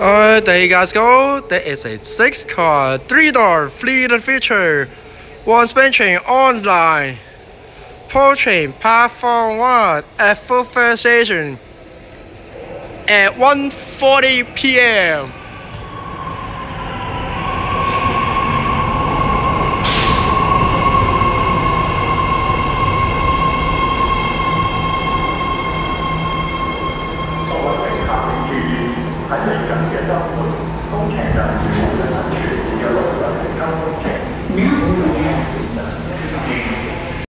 Alright, there you guys go. There is a 6 car, 3 door, fleet feature, span chain online, chain, platform 1 at full fare station at 1.40 p.m. 海南省原装货品丰田等的安全性标准